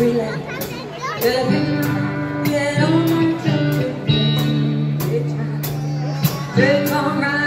It's my love, your love, it's my love,